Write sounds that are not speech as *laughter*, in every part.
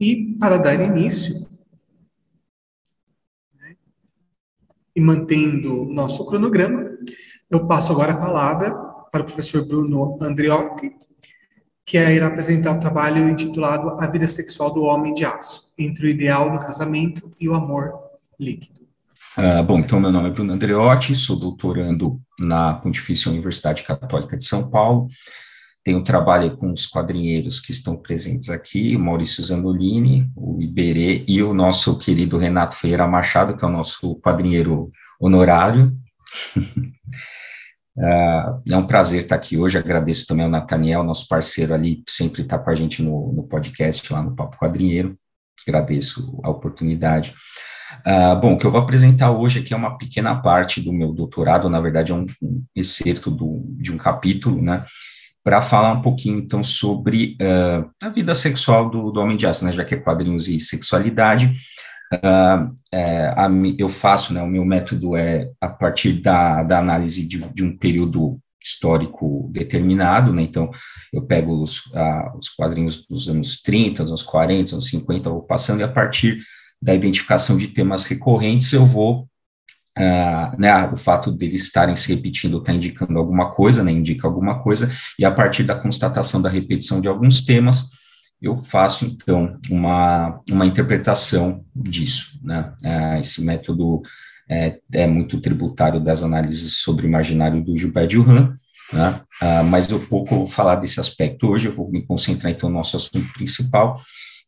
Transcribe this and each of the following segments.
E para dar início, né, e mantendo o nosso cronograma, eu passo agora a palavra para o professor Bruno Andriotti, que irá apresentar o trabalho intitulado A Vida Sexual do Homem de Aço, entre o ideal do casamento e o amor líquido. Uh, bom, então meu nome é Bruno Andreotti, sou doutorando na Pontifícia Universidade Católica de São Paulo, tenho trabalho com os quadrinheiros que estão presentes aqui, o Maurício Zanolini, o Iberê e o nosso querido Renato Ferreira Machado, que é o nosso quadrinheiro honorário. Uh, *laughs* é um prazer estar aqui hoje, agradeço também ao Nathaniel, nosso parceiro ali, sempre está com a gente no, no podcast, lá no Papo Quadrinheiro, agradeço a oportunidade. Uh, bom, o que eu vou apresentar hoje aqui é uma pequena parte do meu doutorado, na verdade é um, um excerto do, de um capítulo, né, para falar um pouquinho, então, sobre uh, a vida sexual do, do Homem de Aço, né, já que é quadrinhos e sexualidade, Uh, é, a, eu faço, né, o meu método é a partir da, da análise de, de um período histórico determinado, né, então eu pego os, os quadrinhos dos anos 30, dos anos 40, anos 50, vou passando, e a partir da identificação de temas recorrentes eu vou, uh, né, o fato deles estarem se repetindo está indicando alguma coisa, né, indica alguma coisa, e a partir da constatação da repetição de alguns temas, eu faço, então, uma, uma interpretação disso, né? É, esse método é, é, muito tributário das análises sobre o imaginário do Gilbert Durand, né? Ah, mas eu pouco vou falar desse aspecto hoje, eu vou me concentrar, então, no nosso assunto principal,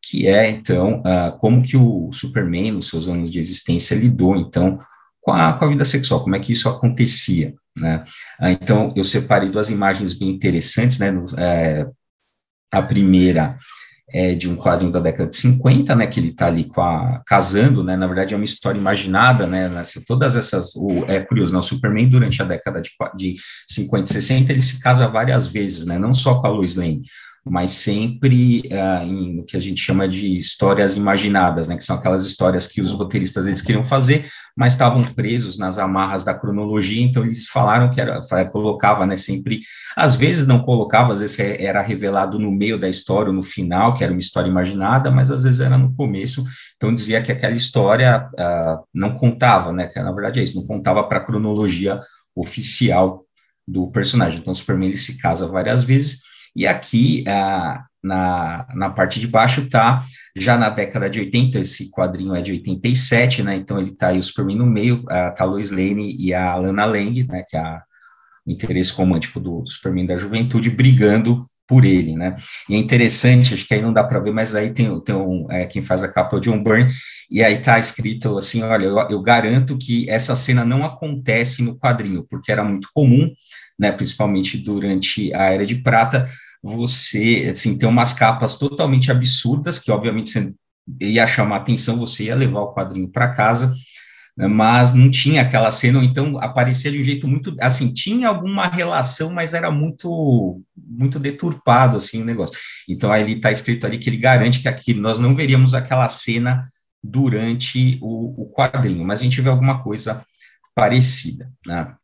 que é, então, como que o Superman, nos seus anos de existência, lidou, então, com a, com a vida sexual, como é que isso acontecia, né? Ah, então, eu separei duas imagens bem interessantes, né? É, a primeira é de um quadrinho da década de 50, né, que ele está ali a, casando, né, na verdade é uma história imaginada, né, nessa, todas essas, o, é curioso, né, o Superman durante a década de, de 50 e 60, ele se casa várias vezes, né, não só com a Lois Lane, mas sempre uh, em o que a gente chama de histórias imaginadas, né, que são aquelas histórias que os roteiristas eles queriam fazer, mas estavam presos nas amarras da cronologia, então eles falaram que era, colocava, né, sempre, às vezes não colocava, às vezes era revelado no meio da história, ou no final, que era uma história imaginada, mas às vezes era no começo, então dizia que aquela história uh, não contava, né, que na verdade é isso, não contava para a cronologia oficial do personagem, então o Superman ele se casa várias vezes, e aqui, ah, na, na parte de baixo, está já na década de 80, esse quadrinho é de 87, né? Então ele está aí o Superman no meio, está a Lois Lane e a Lana Lang, né? Que é o interesse romântico do, do Superman da juventude, brigando por ele, né? E é interessante, acho que aí não dá para ver, mas aí tem, tem um, é, quem faz a capa é o John Byrne, e aí tá escrito assim, olha, eu, eu, garanto que essa cena não acontece no quadrinho, porque era muito comum, né, principalmente durante a Era de Prata, você, assim, ter umas capas totalmente absurdas, que obviamente você ia chamar atenção, você ia levar o quadrinho para casa, né, mas não tinha aquela cena, ou então aparecia de um jeito muito, assim, tinha alguma relação, mas era muito, muito deturpado, assim, o negócio. Então, aí ele está escrito ali que ele garante que aqui nós não veríamos aquela cena durante o, o quadrinho, mas a gente vê alguma coisa parecida, né?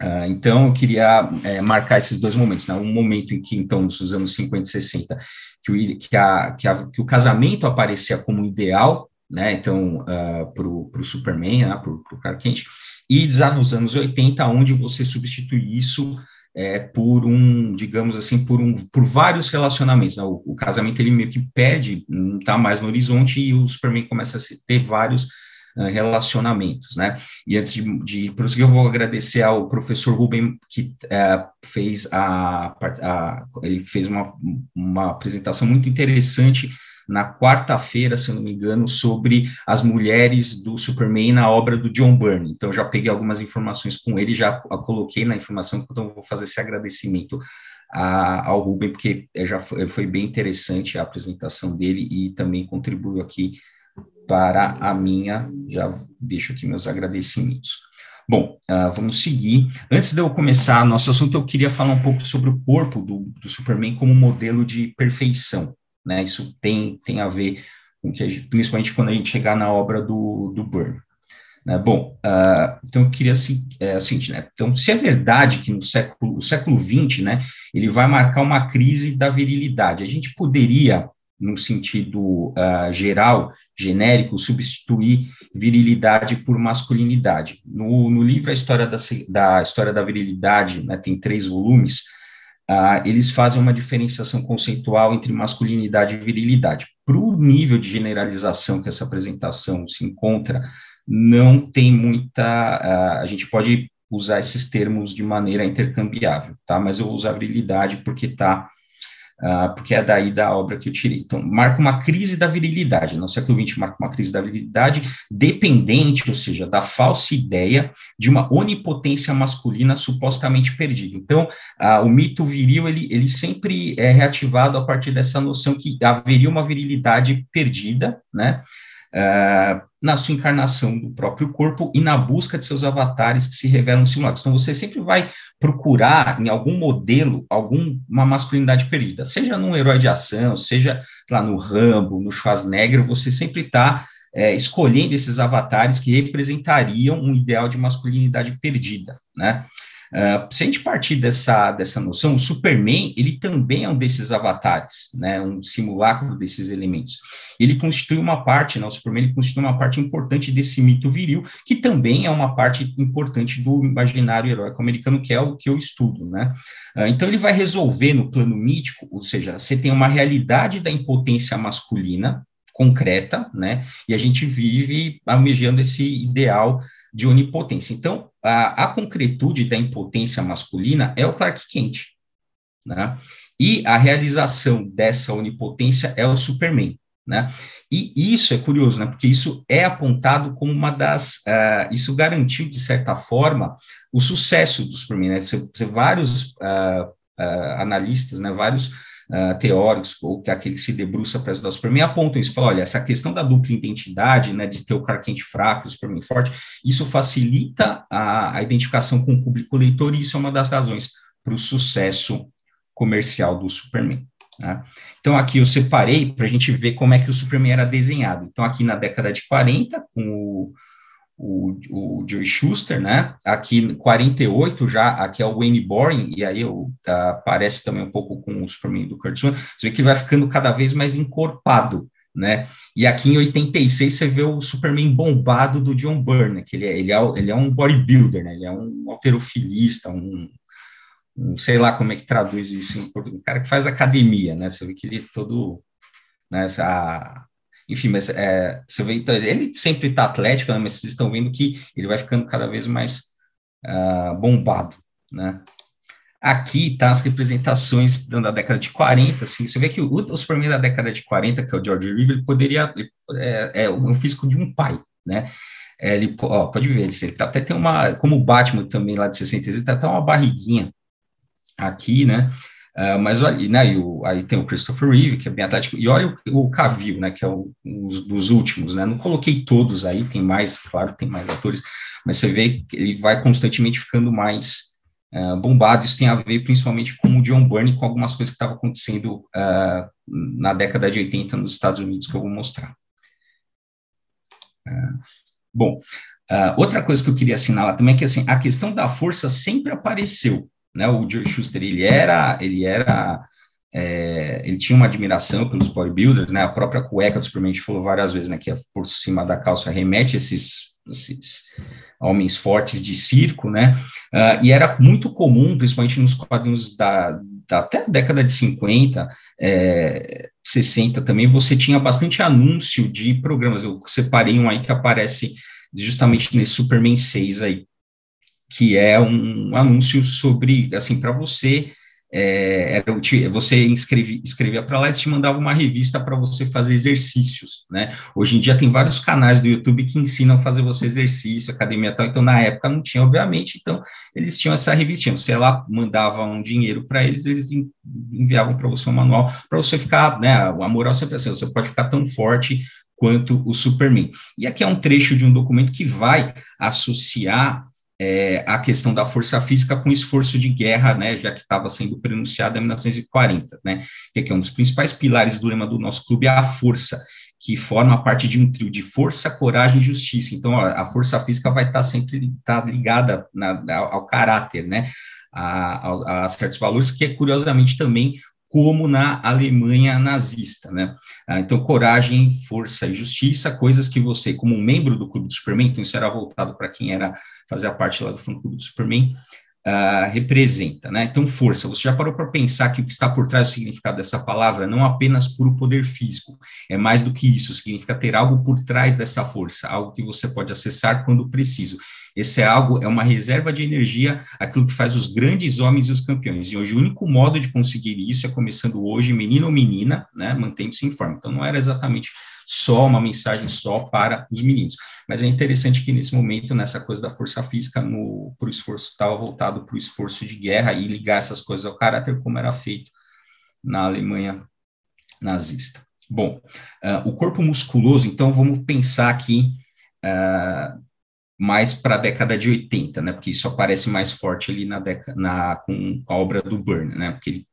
Uh, então, eu queria é, marcar esses dois momentos, né? um momento em que, então, nos anos 50 e 60, que o, que a, que, a, que o casamento aparecia como ideal, né, então, uh, para o Superman, né, para o Clark Kent, e já nos anos 80, onde você substitui isso é, por um, digamos assim, por, um, por vários relacionamentos. Né? O, o, casamento ele meio que perde, não está mais no horizonte, e o Superman começa a ter vários relacionamentos. Né? E antes de, de prosseguir, eu vou agradecer ao professor Ruben, que uh, fez a, a, ele fez uma, uma apresentação muito interessante na quarta-feira, se eu não me engano, sobre as mulheres do Superman na obra do John Byrne. Então, já peguei algumas informações com ele, já a coloquei na informação, então vou fazer esse agradecimento a, ao Ruben, porque já foi, foi, bem interessante a apresentação dele e também contribuiu aqui para a minha, já deixo aqui meus agradecimentos. Bom, uh, vamos seguir. Antes de eu começar nosso assunto, eu queria falar um pouco sobre o corpo do, do Superman como modelo de perfeição né? Isso tem, tem a ver com que, gente, principalmente quando a gente chegar na obra do, do Byrne. Né? Bom, uh, então eu queria assim, é, assim né? Então, se é verdade que no século, o século XX, né, ele vai marcar uma crise da virilidade, a gente poderia num sentido uh, geral, genérico, substituir virilidade por masculinidade. No, no livro A História da, da História da Virilidade, né, tem três volumes, uh, eles fazem uma diferenciação conceitual entre masculinidade e virilidade. Para o nível de generalização que essa apresentação se encontra, não tem muita. Uh, a gente pode usar esses termos de maneira intercambiável, tá? Mas eu vou usar virilidade porque está uh, porque é daí da obra que eu tirei. Então, marca uma crise da virilidade, no século XX marca uma crise da virilidade dependente, ou seja, da falsa ideia de uma onipotência masculina supostamente perdida. Então, uh, o mito viril, ele, ele sempre é reativado a partir dessa noção que haveria uma virilidade perdida, né, uh, na sua encarnação do próprio corpo e na busca de seus avatares que se revelam simulados. Então, você sempre vai procurar em algum modelo alguma masculinidade perdida, seja num herói de ação, seja lá no Rambo, no Schwarzenegger, você sempre está é, escolhendo esses avatares que representariam um ideal de masculinidade perdida, né? Uh, se a gente partir dessa, dessa noção, o Superman, ele também é um desses avatares, né, um simulacro desses elementos. Ele constitui uma parte, né, o Superman ele constitui uma parte importante desse mito viril, que também é uma parte importante do imaginário heróico americano, que é o que eu estudo, né. Uh, então, ele vai resolver no plano mítico, ou seja, você tem uma realidade da impotência masculina, concreta, né, e a gente vive almejando esse ideal de onipotência. Então, a, a concretude da impotência masculina é o Clark Kent, né? E a realização dessa onipotência é o Superman, né? E isso é curioso, né? Porque isso é apontado como uma das, uh, isso garantiu de certa forma o sucesso do Superman, né? Você, você vários uh, uh, analistas, né? Vários uh, teóricos, ou que aquele que se debruça para estudar o Superman, apontam isso, falam, olha, essa questão da dupla identidade, né, de ter o Clark Kent fraco, o Superman forte, isso facilita a, a identificação com o público leitor, e isso é uma das razões para o sucesso comercial do Superman. Né? Então, aqui eu separei para a gente ver como é que o Superman era desenhado. Então, aqui na década de 40, com o o, o Joe Schuster, né? Aqui 48 já, aqui é o Wayne Boring, e aí eu, uh, parece também um pouco com o Superman do Kurt Você vê que ele vai ficando cada vez mais encorpado, né? E aqui em 86 você vê o Superman bombado do John Byrne, que ele é, ele é, ele é um bodybuilder, né? Ele é um alterofilista, um, um sei lá como é que traduz isso em português, um cara que faz academia, né? Você vê que ele é todo, né? Essa, enfim, mas é, você vê, então, ele sempre está atlético, né, mas vocês estão vendo que ele vai ficando cada vez mais uh, bombado, né? Aqui tá as representações da década de 40, assim, você vê que o, o Superman da década de 40, que é o George Reeves, ele poderia, é, é um físico de um pai, né? É, ele, ó, pode ver, ele tá, até tem uma, como o Batman também lá de 60, ele tá até uma barriguinha aqui, né? Uh, mas né, o, aí tem o Christopher Reeve, que é bem atlético, e olha o, o Cavill, né, que é um dos últimos, né, não coloquei todos aí, tem mais, claro, tem mais atores, mas você vê que ele vai constantemente ficando mais uh, bombado, isso tem a ver principalmente com o John Byrne, com algumas coisas que estavam acontecendo uh, na década de 80 nos Estados Unidos, que eu vou mostrar. bom, outra coisa que eu queria assinalar também é que, assim, a questão da força sempre apareceu, né? O Joe Schuster, ele era, ele era, é, ele tinha uma admiração pelos bodybuilders, né? A própria cueca do Superman, falou várias vezes, né? Que é por cima da calça remete esses, esses homens fortes de circo, né? Uh, e era muito comum, principalmente nos quadrinhos da, da até a década de 50, é, 60 também, você tinha bastante anúncio de programas. Eu separei um aí que aparece justamente nesse Superman 6 aí que é um anúncio sobre, assim, para você, é, você escrevia para lá e te mandava uma revista para você fazer exercícios, né? Hoje em dia tem vários canais do YouTube que ensinam a fazer você exercício, academia tal, então na época não tinha, obviamente, então eles tinham essa revistinha, você lá mandava um dinheiro para eles, eles enviavam para você um manual, para você ficar, né, a moral sempre é assim, você pode ficar tão forte quanto o Superman. E aqui é um trecho de um documento que vai associar é, a questão da força física com esforço de guerra, né, já que estava sendo pronunciada em 1940, né, que é um dos principais pilares do lema do nosso clube é a força, que forma parte de um trio de força, coragem e justiça. Então, a, a força física vai estar tá sempre tá ligada na, ao, ao, caráter, né, a, a, a certos valores, que é curiosamente também como na Alemanha nazista, né? Ah, então, coragem, força e justiça, coisas que você, como membro do Clube do Superman, então isso era voltado para quem era fazia parte lá do clube do Superman, uh, representa, né? Então, força. Você já parou para pensar que o que está por trás do significado dessa palavra não apenas puro poder físico, é mais do que isso. Significa ter algo por trás dessa força, algo que você pode acessar quando preciso. Esse é algo, é uma reserva de energia, aquilo que faz os grandes homens e os campeões. E hoje o único modo de conseguir isso é começando hoje, menino ou menina, né, mantendo-se em forma. Então não era exatamente só uma mensagem só para os meninos. Mas é interessante que nesse momento, nessa coisa da força física, no pro esforço estava voltado para o esforço de guerra e ligar essas coisas ao caráter como era feito na Alemanha nazista. Bom, uh, o corpo musculoso, então vamos pensar aqui uh, mais para a década de 80, né? Porque isso aparece mais forte ali na na, com a obra do Burn, né? Porque ele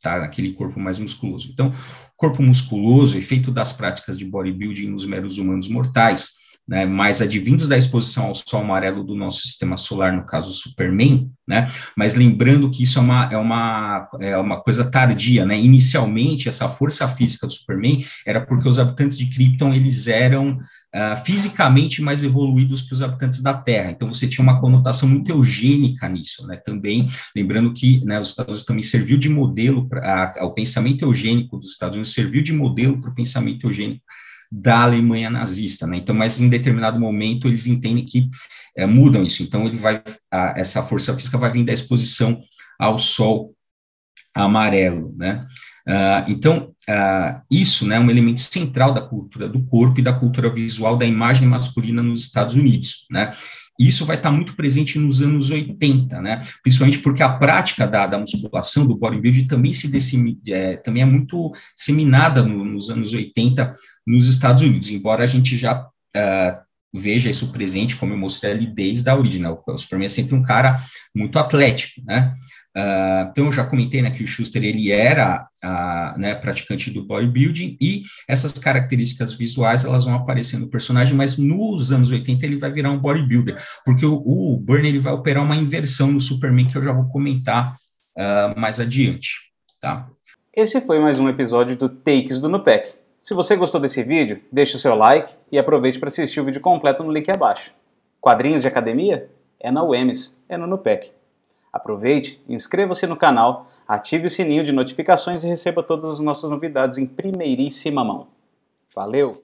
tá? Aquele corpo mais musculoso. Então, corpo musculoso, efeito das práticas de bodybuilding nos meros humanos mortais, né, mais advindos da exposição ao sol amarelo do nosso sistema solar, no caso Superman, né, mas lembrando que isso é uma, é uma, é uma coisa tardia, né, inicialmente essa força física do Superman era porque os habitantes de Krypton, eles eram uh, fisicamente mais evoluídos que os habitantes da Terra, então você tinha uma conotação muito eugênica nisso, né, também, lembrando que, né, os Estados Unidos também serviu de modelo, para o pensamento eugênico dos Estados Unidos serviu de modelo para o pensamento eugênico da Alemanha nazista, né? Então, mas em determinado momento eles entendem que é, mudam isso. Então, ele vai, a, essa força física vai vir da exposição ao sol amarelo, né? Uh, então, uh, isso né, é um elemento central da cultura do corpo e da cultura visual da imagem masculina nos Estados Unidos, né? Isso vai estar muito presente nos anos 80, né? Principalmente porque a prática da, da musculação, do bodybuilding, também, se é, também é muito disseminada no, nos anos 80 nos Estados Unidos, embora a gente já uh, veja isso presente, como eu mostrei ali, desde a origem. Né? O Superman é sempre um cara muito atlético, né? Uh, então, eu já comentei né, que o Schuster ele era né, praticante do bodybuilding e essas características visuais elas vão aparecer no personagem, mas nos anos 80 ele vai virar um bodybuilder, porque o, o ele vai operar uma inversão no Superman que eu já vou comentar uh, mais adiante. Tá? Esse foi mais um episódio do Takes do Nupec. Se você gostou desse vídeo, deixe o seu like e aproveite para assistir o vídeo completo no link abaixo. Quadrinhos de academia? É na UEMS, é no NUPEC. Aproveite, inscreva-se no canal, ative o sininho de notificações e receba todas as nossas novidades em primeiríssima mão. Valeu!